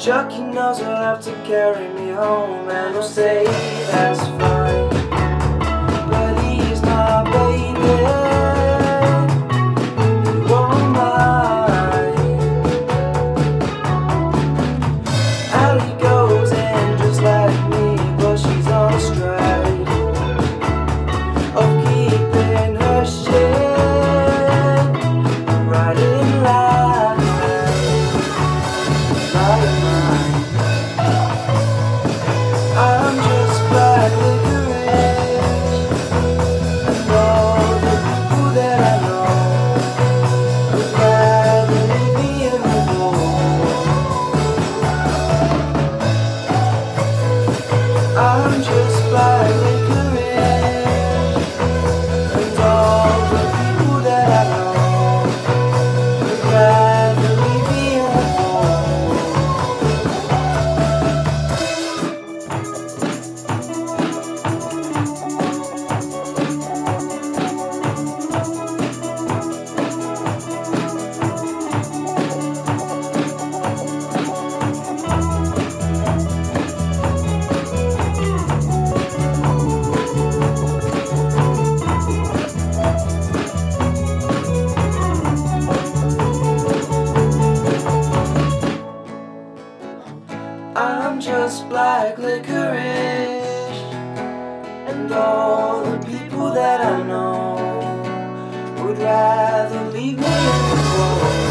Chucky knows I'll have to carry me home and I'll say fly Just black licorice. And all the people that I know Would rather leave me alone